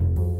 you